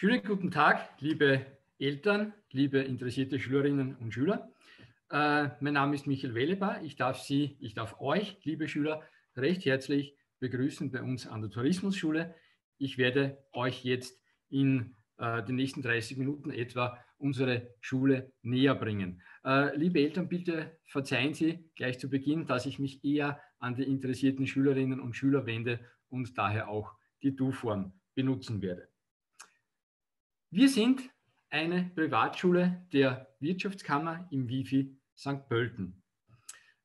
Schönen guten Tag, liebe Eltern, liebe interessierte Schülerinnen und Schüler. Äh, mein Name ist Michael Wellebar. Ich darf Sie, ich darf euch, liebe Schüler, recht herzlich begrüßen bei uns an der Tourismusschule. Ich werde euch jetzt in äh, den nächsten 30 Minuten etwa unsere Schule näher bringen. Äh, liebe Eltern, bitte verzeihen Sie gleich zu Beginn, dass ich mich eher an die interessierten Schülerinnen und Schüler wende und daher auch die Du-Form benutzen werde. Wir sind eine Privatschule der Wirtschaftskammer im Wifi St. Pölten.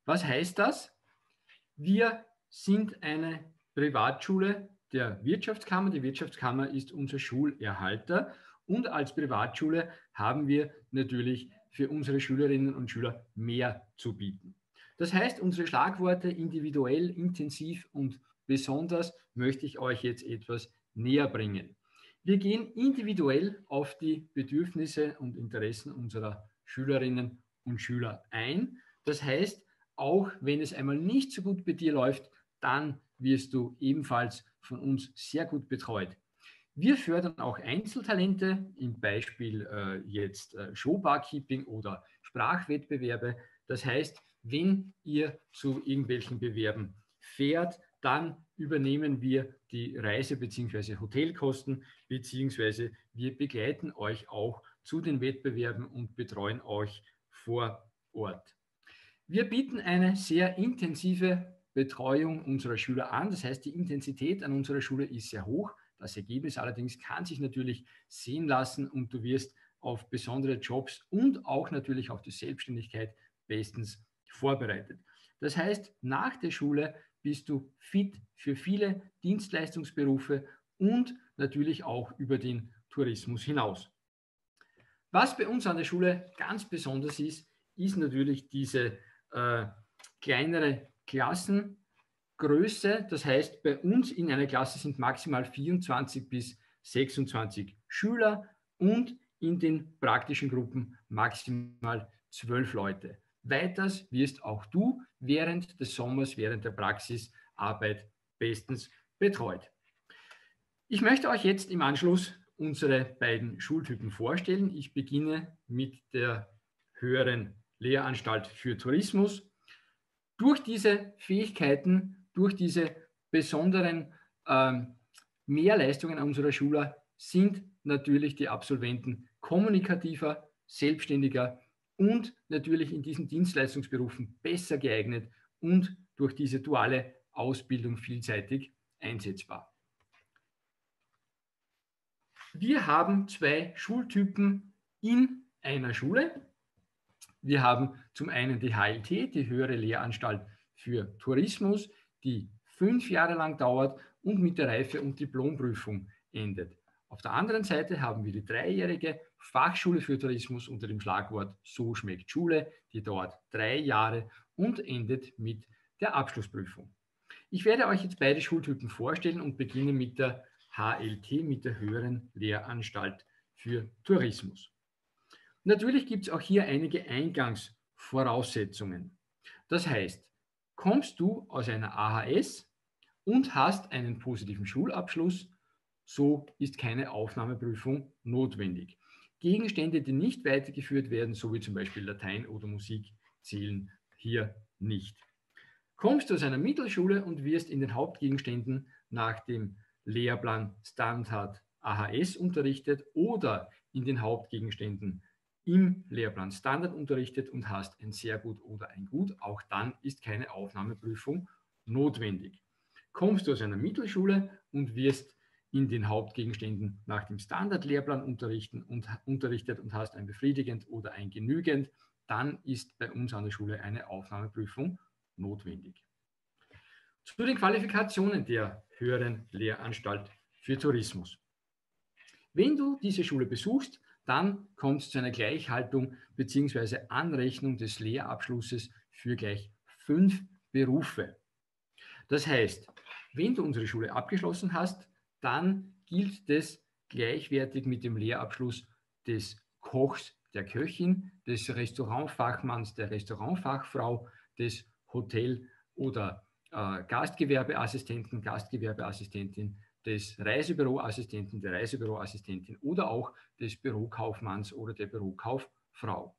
Was heißt das? Wir sind eine Privatschule der Wirtschaftskammer. Die Wirtschaftskammer ist unser Schulerhalter und als Privatschule haben wir natürlich für unsere Schülerinnen und Schüler mehr zu bieten. Das heißt, unsere Schlagworte individuell, intensiv und besonders möchte ich euch jetzt etwas näher bringen. Wir gehen individuell auf die Bedürfnisse und Interessen unserer Schülerinnen und Schüler ein. Das heißt, auch wenn es einmal nicht so gut bei dir läuft, dann wirst du ebenfalls von uns sehr gut betreut. Wir fördern auch Einzeltalente, im Beispiel äh, jetzt äh, Showbarkeeping oder Sprachwettbewerbe. Das heißt, wenn ihr zu irgendwelchen Bewerben fährt, dann übernehmen wir die Reise- bzw. Hotelkosten, beziehungsweise wir begleiten euch auch zu den Wettbewerben und betreuen euch vor Ort. Wir bieten eine sehr intensive Betreuung unserer Schüler an. Das heißt, die Intensität an unserer Schule ist sehr hoch. Das Ergebnis allerdings kann sich natürlich sehen lassen und du wirst auf besondere Jobs und auch natürlich auf die Selbstständigkeit bestens vorbereitet. Das heißt, nach der Schule bist du fit für viele Dienstleistungsberufe und natürlich auch über den Tourismus hinaus. Was bei uns an der Schule ganz besonders ist, ist natürlich diese äh, kleinere Klassengröße. Das heißt, bei uns in einer Klasse sind maximal 24 bis 26 Schüler und in den praktischen Gruppen maximal 12 Leute. Weiters wirst auch du während des Sommers, während der Praxisarbeit bestens betreut. Ich möchte euch jetzt im Anschluss unsere beiden Schultypen vorstellen. Ich beginne mit der höheren Lehranstalt für Tourismus. Durch diese Fähigkeiten, durch diese besonderen ähm, Mehrleistungen unserer Schüler sind natürlich die Absolventen kommunikativer, selbstständiger und natürlich in diesen Dienstleistungsberufen besser geeignet und durch diese duale Ausbildung vielseitig einsetzbar. Wir haben zwei Schultypen in einer Schule. Wir haben zum einen die HLT, die höhere Lehranstalt für Tourismus, die fünf Jahre lang dauert und mit der Reife- und Diplomprüfung endet. Auf der anderen Seite haben wir die dreijährige Fachschule für Tourismus unter dem Schlagwort So schmeckt Schule, die dauert drei Jahre und endet mit der Abschlussprüfung. Ich werde euch jetzt beide Schultypen vorstellen und beginne mit der HLT, mit der höheren Lehranstalt für Tourismus. Natürlich gibt es auch hier einige Eingangsvoraussetzungen. Das heißt, kommst du aus einer AHS und hast einen positiven Schulabschluss, so ist keine Aufnahmeprüfung notwendig. Gegenstände, die nicht weitergeführt werden, so wie zum Beispiel Latein oder Musik, zählen hier nicht. Kommst du aus einer Mittelschule und wirst in den Hauptgegenständen nach dem Lehrplan Standard AHS unterrichtet oder in den Hauptgegenständen im Lehrplan Standard unterrichtet und hast ein sehr gut oder ein gut, auch dann ist keine Aufnahmeprüfung notwendig. Kommst du aus einer Mittelschule und wirst in den Hauptgegenständen nach dem Standardlehrplan unterrichten und, unterrichtet und hast ein befriedigend oder ein genügend, dann ist bei uns an der Schule eine Aufnahmeprüfung notwendig. Zu den Qualifikationen der höheren Lehranstalt für Tourismus. Wenn du diese Schule besuchst, dann kommt es zu einer Gleichhaltung bzw. Anrechnung des Lehrabschlusses für gleich fünf Berufe. Das heißt, wenn du unsere Schule abgeschlossen hast, dann gilt das gleichwertig mit dem Lehrabschluss des Kochs, der Köchin, des Restaurantfachmanns, der Restaurantfachfrau, des Hotel- oder äh, Gastgewerbeassistenten, Gastgewerbeassistentin, des Reisebüroassistenten, der Reisebüroassistentin oder auch des Bürokaufmanns oder der Bürokauffrau.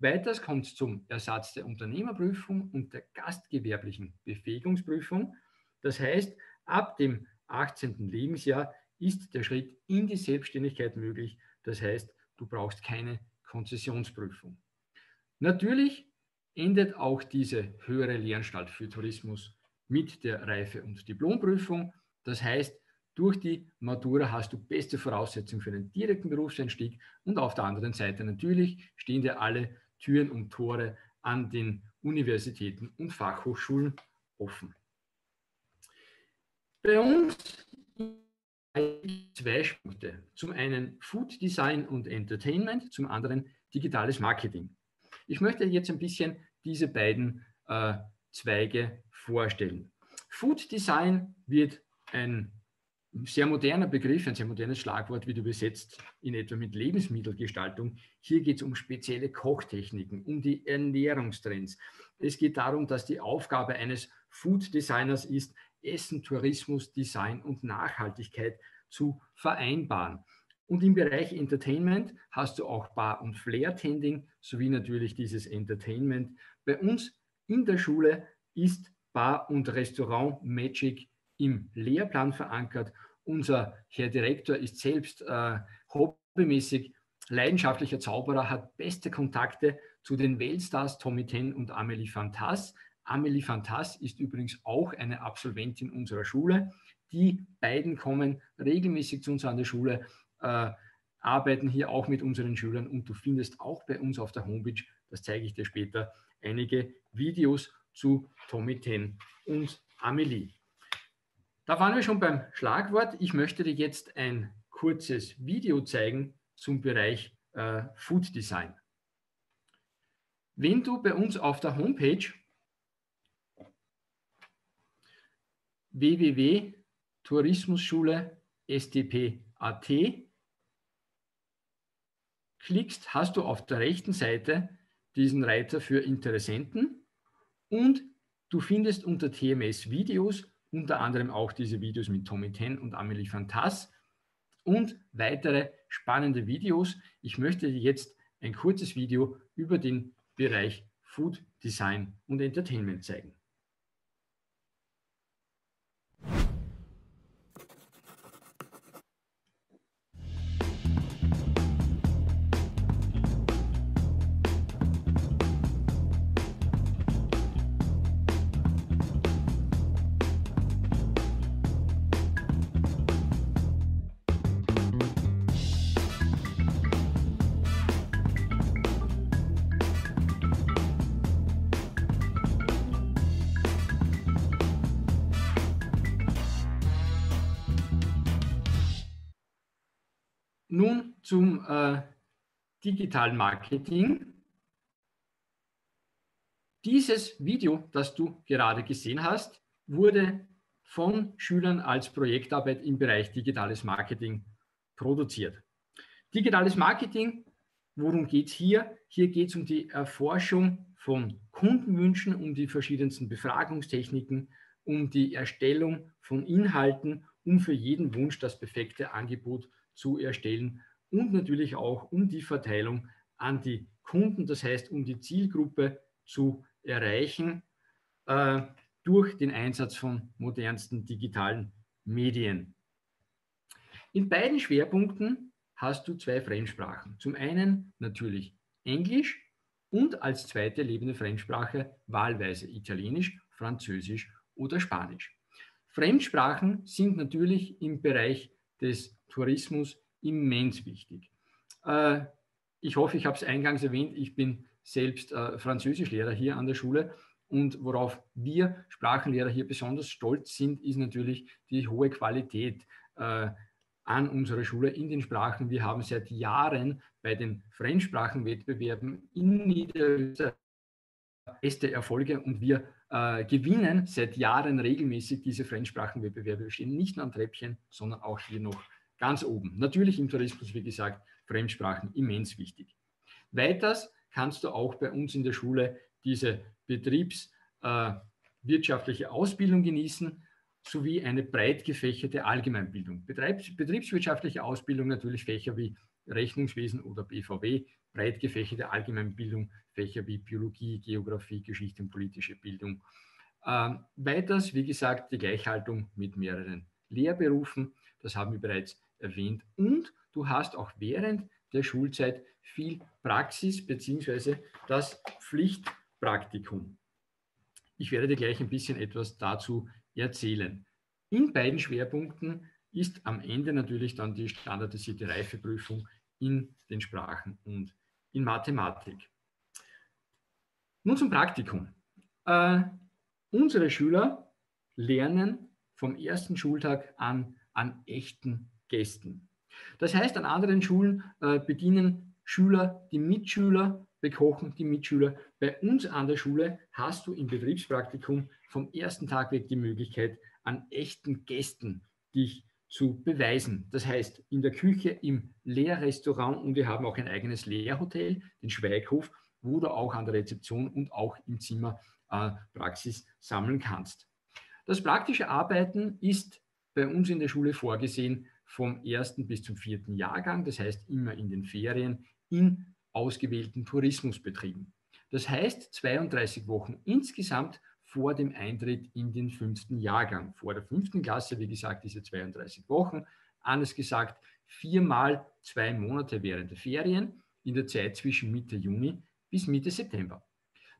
Weiters kommt es zum Ersatz der Unternehmerprüfung und der gastgewerblichen Befähigungsprüfung. Das heißt, ab dem 18. Lebensjahr ist der Schritt in die Selbstständigkeit möglich. Das heißt, du brauchst keine Konzessionsprüfung. Natürlich endet auch diese höhere Lehranstalt für Tourismus mit der Reife- und Diplomprüfung. Das heißt, durch die Matura hast du beste Voraussetzungen für einen direkten Berufseinstieg und auf der anderen Seite natürlich stehen dir alle Türen und Tore an den Universitäten und Fachhochschulen offen. Bei uns zwei Schwerpunkte. Zum einen Food Design und Entertainment, zum anderen digitales Marketing. Ich möchte jetzt ein bisschen diese beiden äh, Zweige vorstellen. Food Design wird ein sehr moderner Begriff, ein sehr modernes Schlagwort, wird übersetzt in etwa mit Lebensmittelgestaltung. Hier geht es um spezielle Kochtechniken, um die Ernährungstrends. Es geht darum, dass die Aufgabe eines Food Designers ist, Essen, Tourismus, Design und Nachhaltigkeit zu vereinbaren. Und im Bereich Entertainment hast du auch Bar- und Flair-Tending sowie natürlich dieses Entertainment. Bei uns in der Schule ist Bar- und Restaurant Magic im Lehrplan verankert. Unser Herr Direktor ist selbst äh, hobbymäßig leidenschaftlicher Zauberer, hat beste Kontakte zu den Weltstars Tommy Ten und Amelie Fantas. Amelie Fantas ist übrigens auch eine Absolventin unserer Schule. Die beiden kommen regelmäßig zu uns an der Schule, äh, arbeiten hier auch mit unseren Schülern und du findest auch bei uns auf der Homepage, das zeige ich dir später, einige Videos zu Tommy Ten und Amelie. Da waren wir schon beim Schlagwort. Ich möchte dir jetzt ein kurzes Video zeigen zum Bereich äh, Food Design. Wenn du bei uns auf der Homepage www.tourismusschule stp.at klickst, hast du auf der rechten Seite diesen Reiter für Interessenten und du findest unter TMS Videos unter anderem auch diese Videos mit Tommy Ten und Amelie Fantas und weitere spannende Videos. Ich möchte jetzt ein kurzes Video über den Bereich Food Design und Entertainment zeigen. Zum äh, digitalen Marketing. Dieses Video, das du gerade gesehen hast, wurde von Schülern als Projektarbeit im Bereich digitales Marketing produziert. Digitales Marketing, worum geht es hier? Hier geht es um die Erforschung von Kundenwünschen, um die verschiedensten Befragungstechniken, um die Erstellung von Inhalten, um für jeden Wunsch das perfekte Angebot zu zu erstellen und natürlich auch um die Verteilung an die Kunden, das heißt um die Zielgruppe zu erreichen äh, durch den Einsatz von modernsten digitalen Medien. In beiden Schwerpunkten hast du zwei Fremdsprachen. Zum einen natürlich Englisch und als zweite lebende Fremdsprache wahlweise Italienisch, Französisch oder Spanisch. Fremdsprachen sind natürlich im Bereich des Tourismus immens wichtig. Äh, ich hoffe, ich habe es eingangs erwähnt, ich bin selbst äh, Französischlehrer hier an der Schule und worauf wir Sprachenlehrer hier besonders stolz sind, ist natürlich die hohe Qualität äh, an unserer Schule in den Sprachen. Wir haben seit Jahren bei den Fremdsprachenwettbewerben in Niederösterreich beste Erfolge und wir äh, gewinnen seit Jahren regelmäßig diese Fremdsprachenwettbewerbe. Wir stehen nicht nur am Treppchen, sondern auch hier noch ganz oben. Natürlich im Tourismus, wie gesagt, Fremdsprachen immens wichtig. Weiters kannst du auch bei uns in der Schule diese betriebswirtschaftliche äh, Ausbildung genießen. sowie eine breit gefächerte Allgemeinbildung. Betriebs betriebswirtschaftliche Ausbildung natürlich Fächer wie Rechnungswesen oder BVW, breit gefächerte Allgemeinbildung, Fächer wie Biologie, Geografie, Geschichte und politische Bildung. Ähm, weiters, wie gesagt, die Gleichhaltung mit mehreren Lehrberufen, das haben wir bereits erwähnt. Und du hast auch während der Schulzeit viel Praxis bzw. das Pflichtpraktikum. Ich werde dir gleich ein bisschen etwas dazu erzählen. In beiden Schwerpunkten ist am Ende natürlich dann die standardisierte Reifeprüfung in den Sprachen und in Mathematik. Nun zum Praktikum. Äh, unsere Schüler lernen vom ersten Schultag an an echten Gästen. Das heißt, an anderen Schulen äh, bedienen Schüler die Mitschüler, bekochen die Mitschüler. Bei uns an der Schule hast du im Betriebspraktikum vom ersten Tag weg die Möglichkeit, an echten Gästen dich zu beweisen. Das heißt, in der Küche, im Lehrrestaurant und wir haben auch ein eigenes Lehrhotel, den Schweighof, wo du auch an der Rezeption und auch im Zimmer äh, Praxis sammeln kannst. Das praktische Arbeiten ist bei uns in der Schule vorgesehen vom ersten bis zum vierten Jahrgang, das heißt immer in den Ferien, in ausgewählten Tourismusbetrieben. Das heißt 32 Wochen insgesamt vor dem Eintritt in den fünften Jahrgang. Vor der fünften Klasse, wie gesagt, diese 32 Wochen. Anders gesagt, viermal zwei Monate während der Ferien in der Zeit zwischen Mitte Juni bis Mitte September.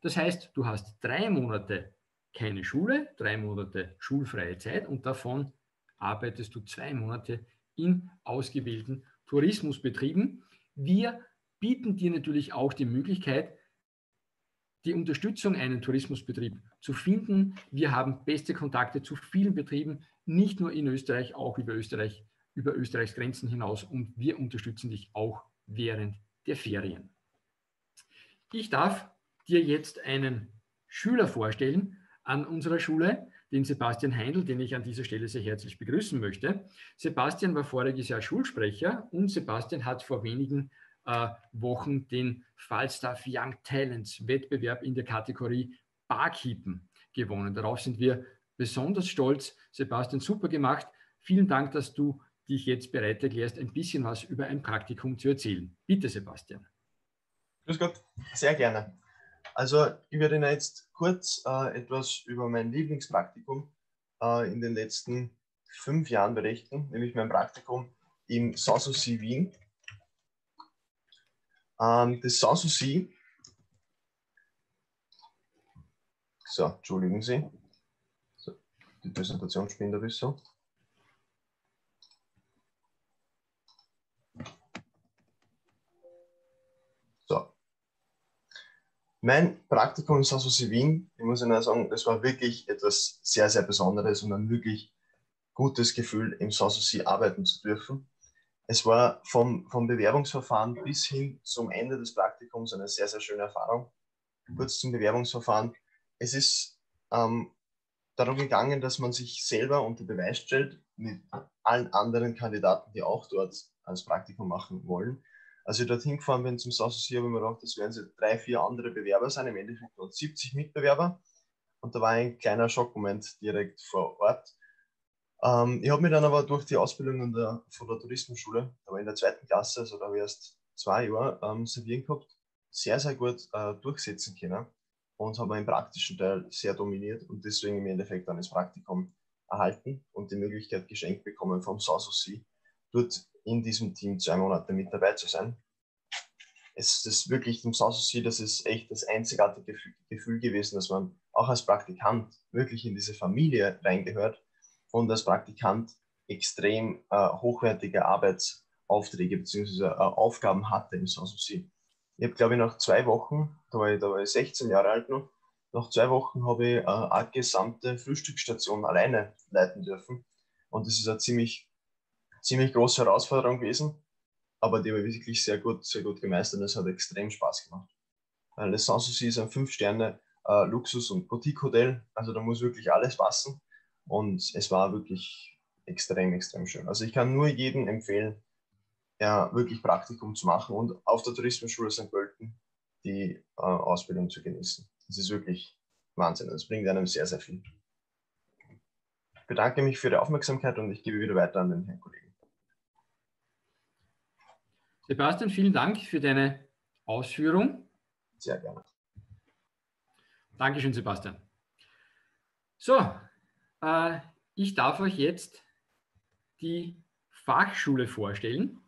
Das heißt, du hast drei Monate keine Schule, drei Monate schulfreie Zeit und davon arbeitest du zwei Monate in ausgewählten Tourismusbetrieben. Wir bieten dir natürlich auch die Möglichkeit, die Unterstützung, einen Tourismusbetrieb zu finden. Wir haben beste Kontakte zu vielen Betrieben, nicht nur in Österreich, auch über Österreich, über Österreichs Grenzen hinaus und wir unterstützen dich auch während der Ferien. Ich darf dir jetzt einen Schüler vorstellen an unserer Schule, den Sebastian Heindl, den ich an dieser Stelle sehr herzlich begrüßen möchte. Sebastian war voriges Jahr Schulsprecher und Sebastian hat vor wenigen äh, Wochen den Falstaff Young Talents Wettbewerb in der Kategorie Barkeepen gewonnen. Darauf sind wir besonders stolz. Sebastian, super gemacht. Vielen Dank, dass du dich jetzt bereit erklärst, ein bisschen was über ein Praktikum zu erzählen. Bitte, Sebastian. Grüß Gott, sehr gerne. Also ich werde Ihnen jetzt kurz äh, etwas über mein Lieblingspraktikum äh, in den letzten fünf Jahren berichten, nämlich mein Praktikum im Sanssouci Wien. Ähm, das Sanssouci, so, entschuldigen Sie, so, die Präsentation spinnt ein bisschen. Mein Praktikum in Sanssouci Wien, ich muss Ihnen sagen, das war wirklich etwas sehr, sehr Besonderes und ein wirklich gutes Gefühl, im Sanssouci arbeiten zu dürfen es war vom, vom Bewerbungsverfahren bis hin zum Ende des Praktikums eine sehr, sehr schöne Erfahrung. Kurz zum Bewerbungsverfahren. Es ist ähm, darum gegangen, dass man sich selber unter Beweis stellt mit allen anderen Kandidaten, die auch dort als Praktikum machen wollen. Als ich dorthin gefahren bin zum Saususi, habe ich mir gedacht, das werden so drei, vier andere Bewerber sein. Im Endeffekt waren 70 Mitbewerber. Und da war ein kleiner Schockmoment direkt vor Ort. Ähm, ich habe mich dann aber durch die Ausbildung der, von der Tourismusschule, da war in der zweiten Klasse, also da habe ich erst zwei Jahre ähm, servieren gehabt, sehr, sehr gut äh, durchsetzen können und habe im praktischen Teil sehr dominiert und deswegen im Endeffekt dann das Praktikum erhalten und die Möglichkeit geschenkt bekommen vom Sanssouci, dort in diesem Team zwei Monate mit dabei zu sein. Es ist wirklich im Sanssouci, das ist echt das einzigartige Gefühl, gewesen, dass man auch als Praktikant wirklich in diese Familie reingehört und als Praktikant extrem äh, hochwertige Arbeitsaufträge bzw. Äh, Aufgaben hatte im Sanssouci. Ich habe, glaube ich, nach zwei Wochen, da war, ich, da war ich 16 Jahre alt noch, nach zwei Wochen habe ich äh, eine gesamte Frühstücksstation alleine leiten dürfen. Und das ist eine ziemlich, ziemlich große Herausforderung gewesen, aber die ich wirklich sehr gut, sehr gut gemeistert es hat extrem Spaß gemacht. Weil das Sanssouci ist ein 5-Sterne-Luxus- äh, und Boutique-Hotel, also da muss wirklich alles passen. Und es war wirklich extrem, extrem schön. Also ich kann nur jedem empfehlen, ja, wirklich Praktikum zu machen und auf der Tourismusschule St. Pölten die äh, Ausbildung zu genießen. Das ist wirklich Wahnsinn. Das bringt einem sehr, sehr viel. bedanke mich für die Aufmerksamkeit und ich gebe wieder weiter an den Herrn Kollegen. Sebastian, vielen Dank für deine Ausführung. Sehr gerne. Dankeschön, Sebastian. So, äh, ich darf euch jetzt die Fachschule vorstellen.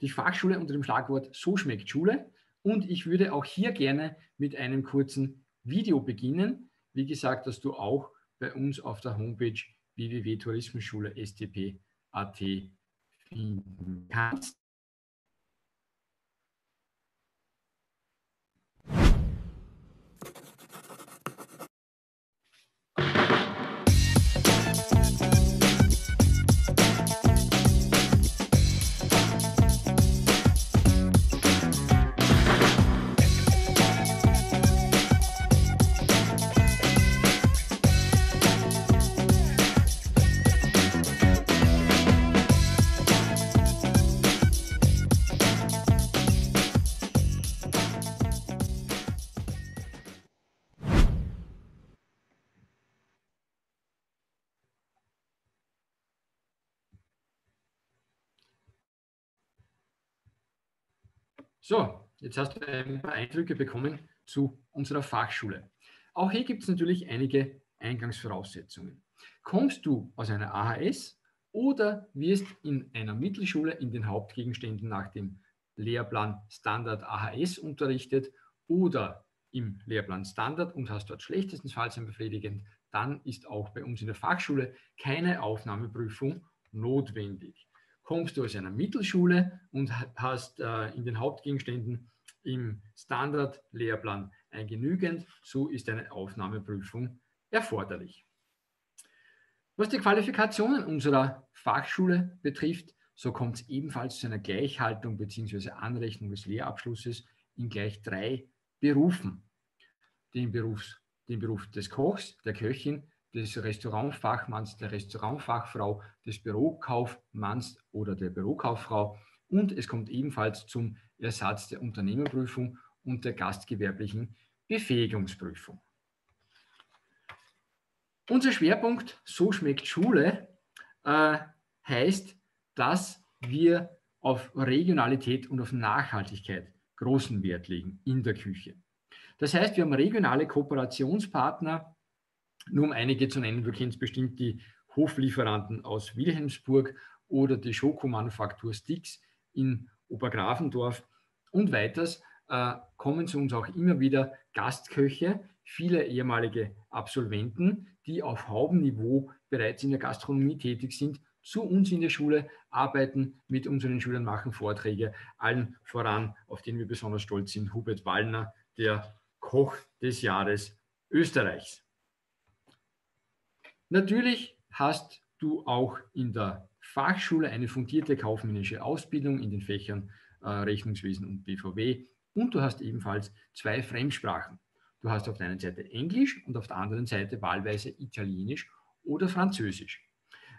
Die Fachschule unter dem Schlagwort So schmeckt Schule. Und ich würde auch hier gerne mit einem kurzen Video beginnen. Wie gesagt, dass du auch bei uns auf der Homepage www.tourismusschule.stp.at finden kannst. So, jetzt hast du ein paar Eindrücke bekommen zu unserer Fachschule. Auch hier gibt es natürlich einige Eingangsvoraussetzungen. Kommst du aus einer AHS oder wirst in einer Mittelschule in den Hauptgegenständen nach dem Lehrplan Standard AHS unterrichtet oder im Lehrplan Standard und hast dort schlechtestens befriedigend, dann ist auch bei uns in der Fachschule keine Aufnahmeprüfung notwendig kommst du aus einer Mittelschule und hast äh, in den Hauptgegenständen im Standardlehrplan ein genügend, so ist eine Aufnahmeprüfung erforderlich. Was die Qualifikationen unserer Fachschule betrifft, so kommt es ebenfalls zu einer Gleichhaltung bzw. Anrechnung des Lehrabschlusses in gleich drei Berufen. Den, Berufs, den Beruf des Kochs, der Köchin, des Restaurantfachmanns, der Restaurantfachfrau, des Bürokaufmanns oder der Bürokauffrau. Und es kommt ebenfalls zum Ersatz der Unternehmerprüfung und der gastgewerblichen Befähigungsprüfung. Unser Schwerpunkt So schmeckt Schule äh, heißt, dass wir auf Regionalität und auf Nachhaltigkeit großen Wert legen in der Küche. Das heißt, wir haben regionale Kooperationspartner, nur um einige zu nennen, du kennst bestimmt die Hoflieferanten aus Wilhelmsburg oder die Schokomanufaktur Stix in Obergrafendorf. Und weiters äh, kommen zu uns auch immer wieder Gastköche, viele ehemalige Absolventen, die auf Haubenniveau bereits in der Gastronomie tätig sind, zu uns in der Schule arbeiten, mit unseren Schülern machen Vorträge, allen voran, auf den wir besonders stolz sind, Hubert Wallner, der Koch des Jahres Österreichs. Natürlich hast du auch in der Fachschule eine fundierte kaufmännische Ausbildung in den Fächern äh, Rechnungswesen und BVW und du hast ebenfalls zwei Fremdsprachen. Du hast auf der einen Seite Englisch und auf der anderen Seite wahlweise Italienisch oder Französisch.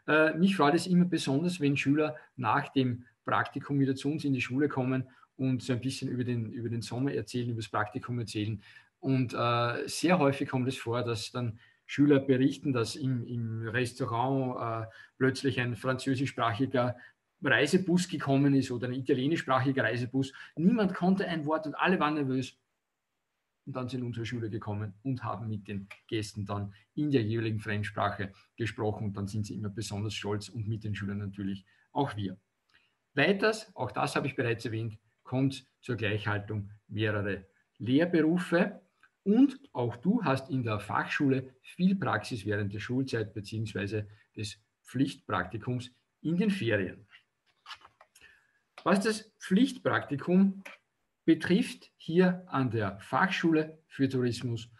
Äh, mich freut es immer besonders, wenn Schüler nach dem Praktikum wieder zu uns in die Schule kommen und so ein bisschen über den, über den Sommer erzählen, über das Praktikum erzählen. Und äh, sehr häufig kommt es vor, dass dann Schüler berichten, dass im, im Restaurant äh, plötzlich ein französischsprachiger Reisebus gekommen ist oder ein italienischsprachiger Reisebus. Niemand konnte ein Wort und alle waren nervös. Und dann sind unsere Schüler gekommen und haben mit den Gästen dann in der jeweiligen Fremdsprache gesprochen. Und dann sind sie immer besonders stolz und mit den Schülern natürlich auch wir. Weiters, auch das habe ich bereits erwähnt, kommt zur Gleichhaltung mehrere Lehrberufe. Und auch du hast in der Fachschule viel Praxis während der Schulzeit bzw. des Pflichtpraktikums in den Ferien. Was das Pflichtpraktikum betrifft, hier an der Fachschule für Tourismus,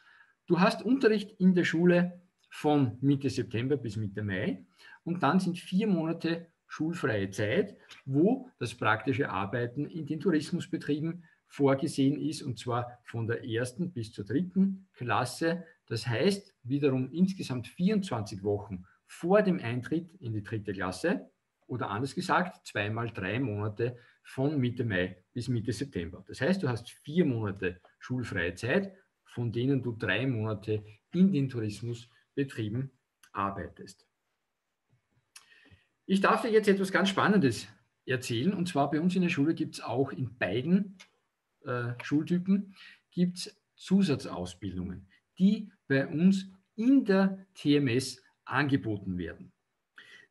du hast Unterricht in der Schule von Mitte September bis Mitte Mai und dann sind vier Monate schulfreie Zeit, wo das praktische Arbeiten in den Tourismusbetrieben vorgesehen ist, und zwar von der ersten bis zur dritten Klasse. Das heißt wiederum insgesamt 24 Wochen vor dem Eintritt in die dritte Klasse oder anders gesagt zweimal drei Monate von Mitte Mai bis Mitte September. Das heißt, du hast vier Monate schulfreie Zeit, von denen du drei Monate in den Tourismusbetrieben arbeitest. Ich darf dir jetzt etwas ganz Spannendes erzählen. Und zwar bei uns in der Schule gibt es auch in beiden äh, Schultypen gibt's Zusatzausbildungen, die bei uns in der TMS angeboten werden.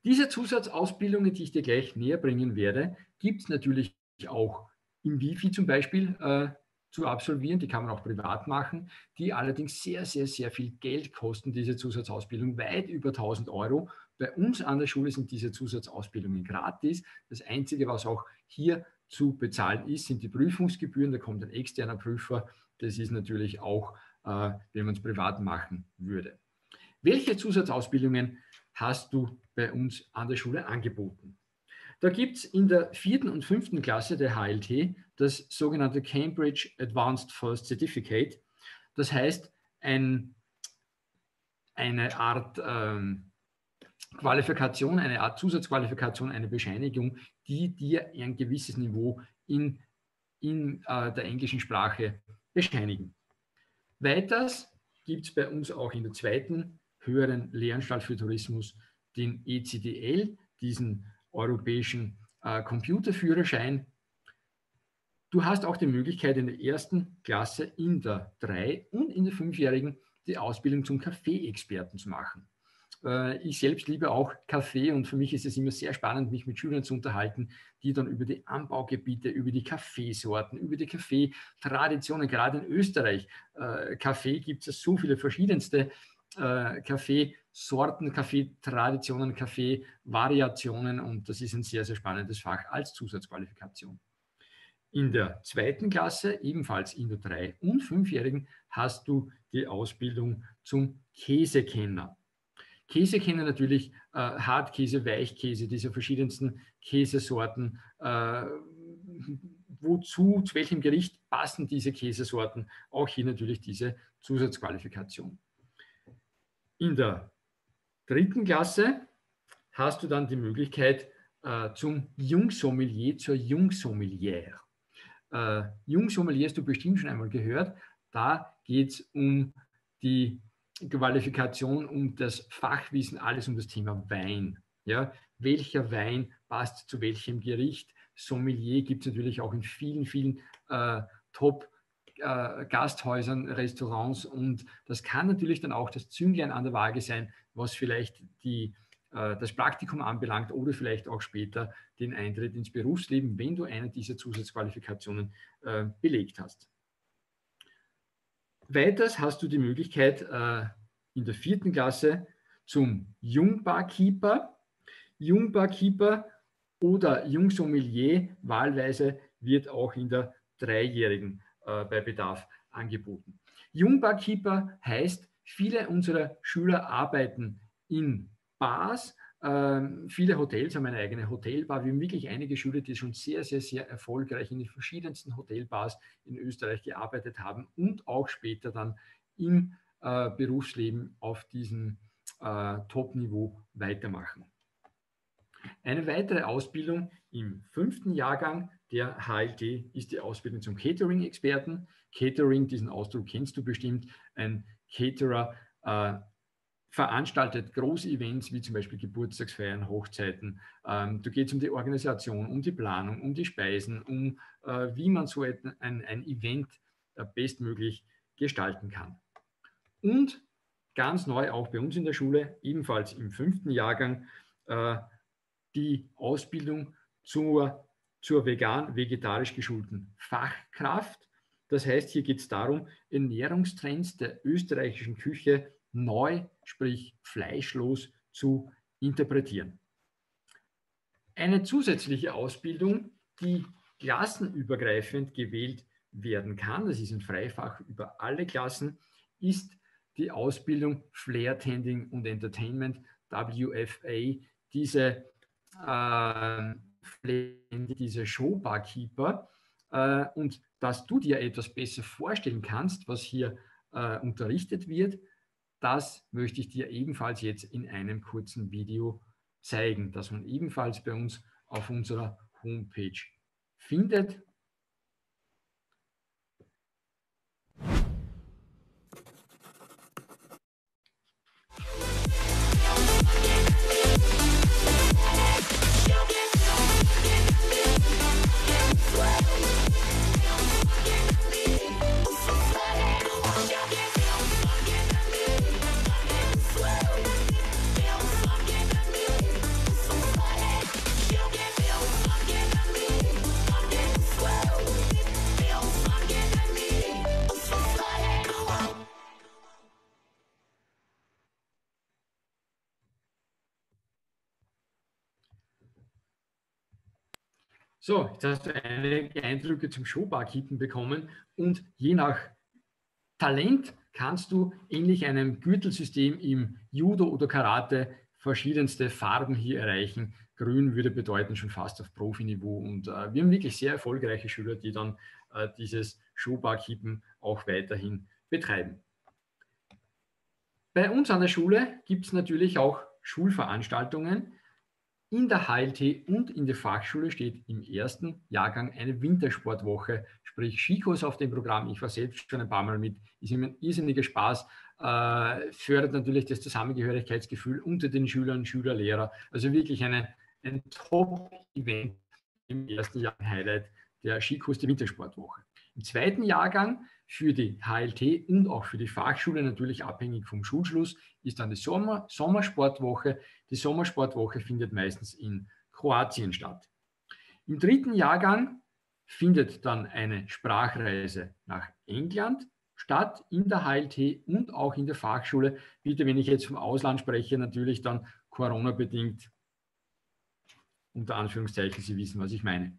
Diese Zusatzausbildungen, die ich dir gleich näher bringen werde, gibt es natürlich auch im Wifi zum Beispiel äh, zu absolvieren. Die kann man auch privat machen, die allerdings sehr, sehr, sehr viel Geld kosten, diese Zusatzausbildung, weit über 1000 Euro. Bei uns an der Schule sind diese Zusatzausbildungen gratis. Das Einzige, was auch hier zu bezahlen ist, sind die Prüfungsgebühren. Da kommt ein externer Prüfer. Das ist natürlich auch, äh, wenn man es privat machen würde. Welche Zusatzausbildungen hast du bei uns an der Schule angeboten? Da gibt es in der vierten und fünften Klasse der HLT das sogenannte Cambridge Advanced First Certificate. Das heißt, ein, eine Art ähm, Qualifikation, eine Art Zusatzqualifikation, eine Bescheinigung, die dir ein gewisses Niveau in, in äh, der englischen Sprache bescheinigen. Weiters gibt es bei uns auch in der zweiten höheren Lehranstalt für Tourismus den ECDL, diesen europäischen äh, Computerführerschein. Du hast auch die Möglichkeit in der ersten Klasse in der drei- und in der fünfjährigen die Ausbildung zum Kaffee-Experten zu machen. Äh, ich selbst liebe auch Kaffee und für mich ist es immer sehr spannend, mich mit Schülern zu unterhalten, die dann über die Anbaugebiete, über die Kaffeesorten, über die Kaffeetraditionen, gerade in Österreich. Äh, Kaffee gibt es so viele verschiedenste äh, Kaffeesorten, Kaffeetraditionen, Kaffeevariationen und das ist ein sehr, sehr spannendes Fach als Zusatzqualifikation. In der zweiten Klasse, ebenfalls in der drei- und fünfjährigen, hast du die Ausbildung zum Käsekenner. Käsekenner natürlich äh, Hartkäse, Weichkäse, diese verschiedensten Käsesorten. Äh, wozu, zu welchem Gericht passen diese Käsesorten? Auch hier natürlich diese Zusatzqualifikation. In der dritten Klasse hast du dann die Möglichkeit äh, zum Jungsommelier, zur Jungsommelière. Äh, Jungsommelier hast du bestimmt schon einmal gehört. Da geht es um die Qualifikation, um das Fachwissen, alles um das Thema Wein. Ja, welcher Wein passt zu welchem Gericht? Sommelier gibt es natürlich auch in vielen, vielen äh, Top- äh, Gasthäusern, Restaurants und das kann natürlich dann auch das Zünglein an der Waage sein, was vielleicht die, äh, das Praktikum anbelangt oder vielleicht auch später den Eintritt ins Berufsleben, wenn du eine dieser Zusatzqualifikationen äh, belegt hast. Weiters hast du die Möglichkeit äh, in der vierten Klasse zum Jungbarkeeper, Jungbarkeeper oder Jungsommelier wahlweise wird auch in der dreijährigen äh, bei Bedarf angeboten. Jungbarkeeper heißt, viele unserer Schüler arbeiten in Bars. Ähm, viele Hotels haben eine eigene Hotelbar. Wir haben wirklich einige Schüler, die schon sehr, sehr, sehr erfolgreich in den verschiedensten Hotelbars in Österreich gearbeitet haben und auch später dann im äh, Berufsleben auf diesem äh, Top-Niveau weitermachen. Eine weitere Ausbildung im fünften Jahrgang der HLT ist die Ausbildung zum Catering-Experten. Catering, diesen Ausdruck kennst du bestimmt. Ein Caterer äh, veranstaltet große Events wie zum Beispiel Geburtstagsfeiern, Hochzeiten. Ähm, da geht es um die Organisation, um die Planung, um die Speisen, um äh, wie man so ein, ein, Event äh, bestmöglich gestalten kann. Und ganz neu auch bei uns in der Schule, ebenfalls im fünften Jahrgang, äh, die Ausbildung zur zur vegan-vegetarisch geschulten Fachkraft. Das heißt, hier geht es darum, Ernährungstrends der österreichischen Küche neu, sprich fleischlos, zu interpretieren. Eine zusätzliche Ausbildung, die klassenübergreifend gewählt werden kann, das ist ein Freifach über alle Klassen, ist die Ausbildung Flair Tending und Entertainment, WFA. Diese äh, diese Showbarkeeper äh, und dass du dir etwas besser vorstellen kannst, was hier äh, unterrichtet wird, das möchte ich dir ebenfalls jetzt in einem kurzen Video zeigen, das man ebenfalls bei uns auf unserer Homepage findet. So, jetzt hast du einige Eindrücke zum Showbar-Kippen bekommen und je nach Talent kannst du ähnlich einem Gürtelsystem im Judo oder Karate verschiedenste Farben hier erreichen. Grün würde bedeuten schon fast auf Profiniveau und äh, wir haben wirklich sehr erfolgreiche Schüler, die dann äh, dieses Showbar-Kippen auch weiterhin betreiben. Bei uns an der Schule gibt es natürlich auch Schulveranstaltungen. In der HLT und in der Fachschule steht im ersten Jahrgang eine Wintersportwoche, sprich Skikurs auf dem Programm. Ich war selbst schon ein paar Mal mit, ist immer ein irrsinniger Spaß, äh, fördert natürlich das Zusammengehörigkeitsgefühl unter den Schülern, Schüler, Lehrer. Also wirklich eine, ein Top-Event im ersten Jahr Highlight der Skikurs der Wintersportwoche. Im zweiten Jahrgang für die HLT und auch für die Fachschule, natürlich abhängig vom Schulschluss, ist dann die Sommer Sommersportwoche. Die Sommersportwoche findet meistens in Kroatien statt. Im dritten Jahrgang findet dann eine Sprachreise nach England statt, in der HLT und auch in der Fachschule. Bitte, wenn ich jetzt vom Ausland spreche, natürlich dann Corona-bedingt, unter Anführungszeichen, Sie wissen, was ich meine.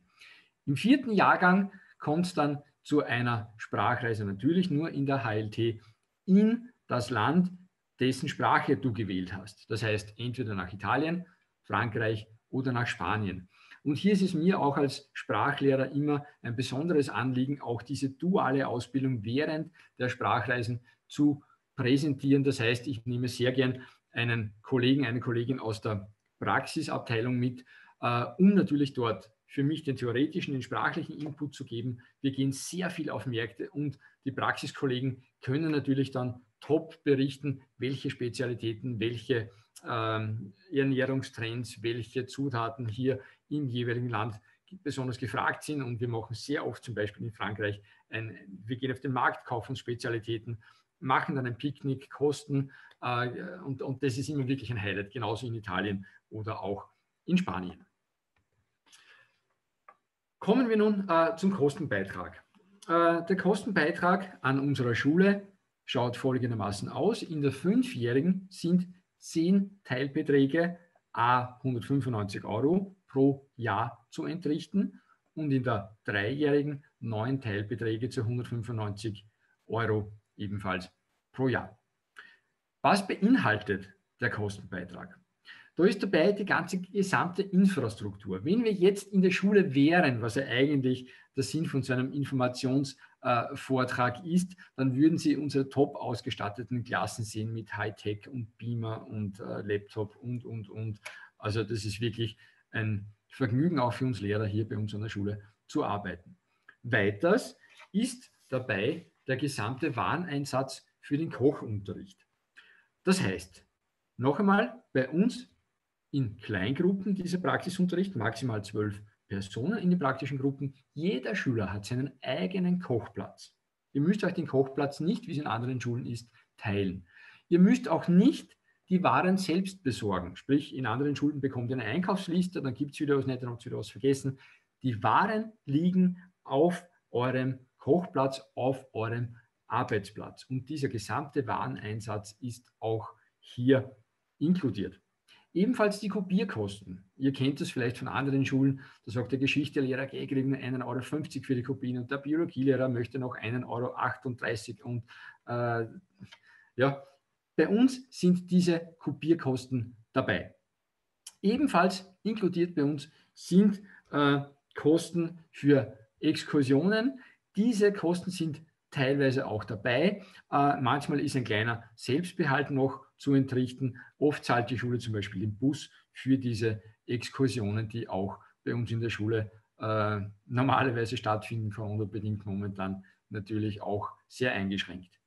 Im vierten Jahrgang kommt dann zu einer Sprachreise natürlich nur in der HLT in das Land, dessen Sprache du gewählt hast. Das heißt, entweder nach Italien, Frankreich oder nach Spanien. Und hier ist es mir auch als Sprachlehrer immer ein besonderes Anliegen, auch diese duale Ausbildung während der Sprachreisen zu präsentieren. Das heißt, ich nehme sehr gern einen Kollegen, eine Kollegin aus der Praxisabteilung mit, äh, um natürlich dort für mich den theoretischen, den sprachlichen Input zu geben. Wir gehen sehr viel auf Märkte und die Praxiskollegen können natürlich dann top berichten, welche Spezialitäten, welche ähm, Ernährungstrends, welche Zutaten hier im jeweiligen Land besonders gefragt sind. Und wir machen sehr oft zum Beispiel in Frankreich, ein, wir gehen auf den Markt, kaufen Spezialitäten, machen dann ein Picknick, kosten äh, und, und das ist immer wirklich ein Highlight, genauso in Italien oder auch in Spanien. Kommen wir nun äh, zum Kostenbeitrag. Äh, der Kostenbeitrag an unserer Schule schaut folgendermaßen aus. In der Fünfjährigen sind zehn Teilbeträge a 195 Euro pro Jahr zu entrichten und in der Dreijährigen neun Teilbeträge zu 195 Euro ebenfalls pro Jahr. Was beinhaltet der Kostenbeitrag? Da ist dabei die ganze gesamte Infrastruktur. Wenn wir jetzt in der Schule wären, was ja eigentlich der Sinn von so einem Informationsvortrag äh, ist, dann würden Sie unsere top ausgestatteten Klassen sehen mit Hightech und Beamer und äh, Laptop und, und, und. Also das ist wirklich ein Vergnügen auch für uns Lehrer hier bei uns an der Schule zu arbeiten. Weiters ist dabei der gesamte Wareneinsatz für den Kochunterricht. Das heißt, noch einmal, bei uns in Kleingruppen dieser Praxisunterricht, maximal zwölf Personen in den praktischen Gruppen. Jeder Schüler hat seinen eigenen Kochplatz. Ihr müsst euch den Kochplatz nicht, wie es in anderen Schulen ist, teilen. Ihr müsst auch nicht die Waren selbst besorgen. Sprich, in anderen Schulen bekommt ihr eine Einkaufsliste, dann gibt es wieder was nicht, dann habt ihr wieder was vergessen. Die Waren liegen auf eurem Kochplatz, auf eurem Arbeitsplatz. Und dieser gesamte Wareneinsatz ist auch hier inkludiert. Ebenfalls die Kopierkosten. Ihr kennt das vielleicht von anderen Schulen. Da sagt der Geschichtslehrer, okay, kriegen 1,50 Euro für die Kopien und der Biologielehrer möchte noch 1,38 Euro. Und äh, ja, bei uns sind diese Kopierkosten dabei. Ebenfalls inkludiert bei uns sind äh, Kosten für Exkursionen. Diese Kosten sind teilweise auch dabei. Äh, manchmal ist ein kleiner Selbstbehalt noch zu entrichten. Oft zahlt die Schule zum Beispiel den Bus für diese Exkursionen, die auch bei uns in der Schule äh, normalerweise stattfinden, Corona-bedingt momentan natürlich auch sehr eingeschränkt.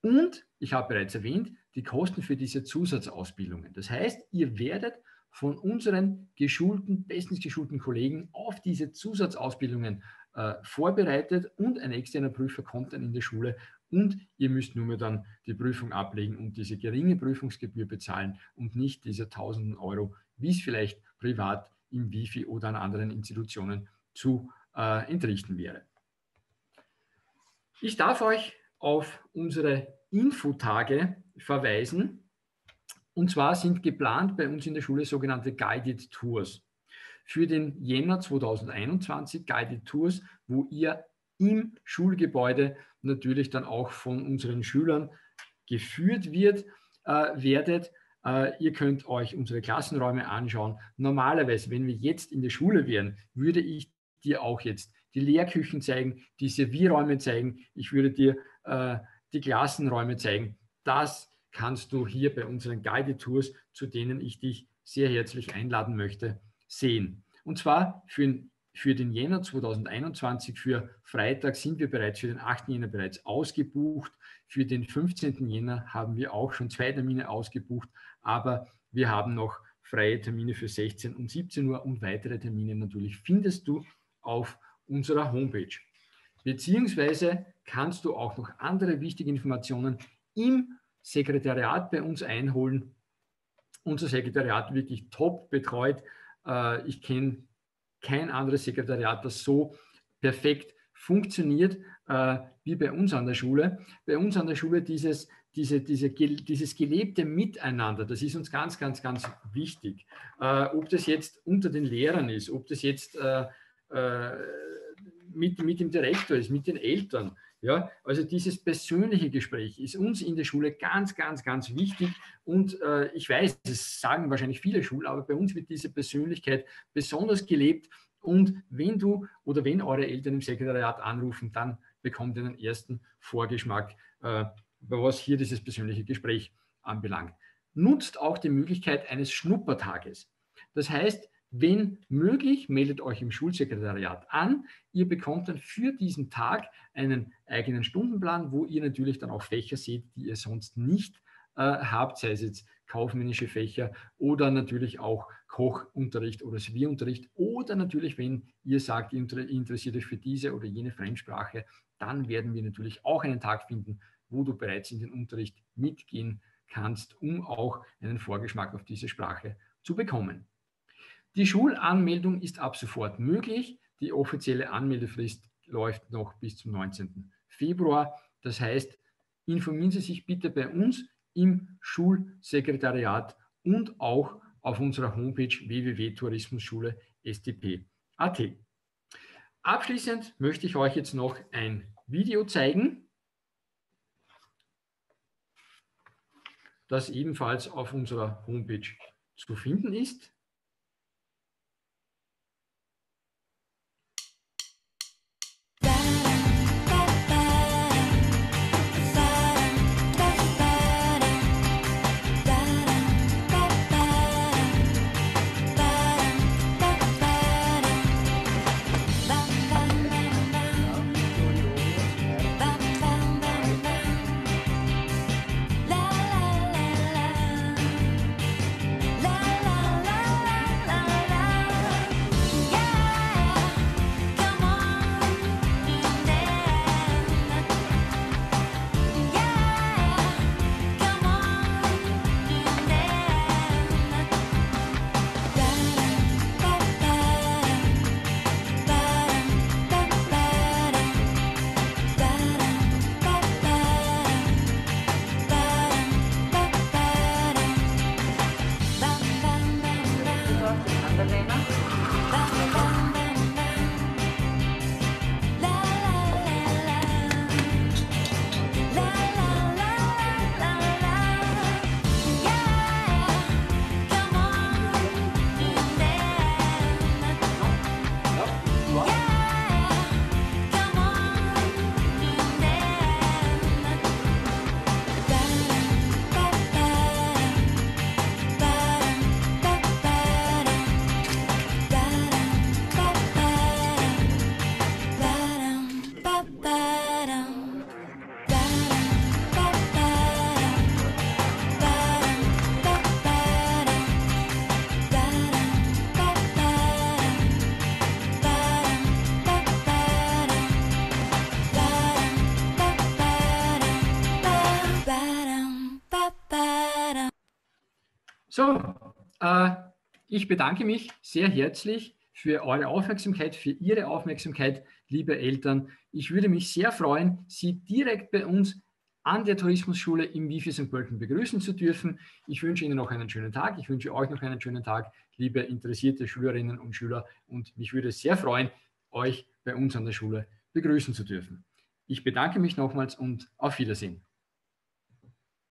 Und ich habe bereits erwähnt, die Kosten für diese Zusatzausbildungen. Das heißt, ihr werdet von unseren geschulten, bestens geschulten Kollegen auf diese Zusatzausbildungen äh, vorbereitet und ein externer Prüfer kommt dann in der Schule und ihr müsst nur mehr dann die Prüfung ablegen und diese geringe Prüfungsgebühr bezahlen und nicht diese tausenden Euro, wie es vielleicht privat im Wifi oder an anderen Institutionen zu äh, entrichten wäre. Ich darf euch auf unsere Infotage verweisen. Und zwar sind geplant bei uns in der Schule sogenannte Guided Tours. für den Jänner 2021 Guided Tours, wo ihr im Schulgebäude natürlich dann auch von unseren Schülern geführt wird, äh, werdet. Äh, ihr könnt euch unsere Klassenräume anschauen. Normalerweise, wenn wir jetzt in der Schule wären, würde ich dir auch jetzt die Lehrküchen zeigen, die Servierräume zeigen. Ich würde dir äh, die Klassenräume zeigen. Das kannst du hier bei unseren Guided Tours, zu denen ich dich sehr herzlich einladen möchte, sehen. Und zwar für, für den Jänner 2021, für Freitag sind wir bereits, für den 8. Jänner bereits ausgebucht. Für den 15. Jänner haben wir auch schon zwei Termine ausgebucht, aber wir haben noch freie Termine für 16 und 17 Uhr und weitere Termine natürlich findest du auf unserer Homepage. Beziehungsweise kannst du auch noch andere wichtige Informationen im Sekretariat bei uns einholen. Unser Sekretariat wirklich top betreut. Äh, ich kenne kein anderes Sekretariat, das so perfekt funktioniert äh, wie bei uns an der Schule. Bei uns an der Schule dieses, diese, diese, dieses gelebte Miteinander, das ist uns ganz, ganz, ganz wichtig. Äh, ob das jetzt unter den Lehrern ist, ob das jetzt mit, mit dem Direktor ist, mit den Eltern. Ja, also dieses persönliche Gespräch ist uns in der Schule ganz, ganz, ganz wichtig. Und äh, ich weiß, das sagen wahrscheinlich viele Schulen, aber bei uns wird diese Persönlichkeit besonders gelebt. Und wenn du oder wenn eure Eltern im Sekretariat anrufen, dann bekommt ihr einen ersten Vorgeschmack, äh, was hier dieses persönliche Gespräch anbelangt. Nutzt auch die Möglichkeit eines Schnuppertages. Das heißt, wenn möglich, meldet euch im Schulsekretariat an. Ihr bekommt dann für diesen Tag einen eigenen Stundenplan, wo ihr natürlich dann auch Fächer seht, die ihr sonst nicht äh, habt, sei es jetzt kaufmännische Fächer oder natürlich auch Kochunterricht oder Servierunterricht oder natürlich, wenn ihr sagt, ihr interessiert euch für diese oder jene Fremdsprache, dann werden wir natürlich auch einen Tag finden, wo du bereits in den Unterricht mitgehen kannst, um auch einen Vorgeschmack auf diese Sprache zu bekommen. Die Schulanmeldung ist ab sofort möglich. Die offizielle Anmeldefrist läuft noch bis zum 19. Februar. Das heißt, informieren Sie sich bitte bei uns im Schulsekretariat und auch auf unserer Homepage www.tourismusschule.stp.at. Abschließend möchte ich euch jetzt noch ein Video zeigen, das ebenfalls auf unserer Homepage zu finden ist. So, äh, ich bedanke mich sehr herzlich für eure Aufmerksamkeit, für Ihre Aufmerksamkeit, liebe Eltern. Ich würde mich sehr freuen, Sie direkt bei uns an der Tourismusschule im Wifi St. Pölten begrüßen zu dürfen. Ich wünsche Ihnen noch einen schönen Tag. Ich wünsche euch noch einen schönen Tag, liebe interessierte Schülerinnen und Schüler. Und mich würde es sehr freuen, euch bei uns an der Schule begrüßen zu dürfen. Ich bedanke mich nochmals und auf Wiedersehen.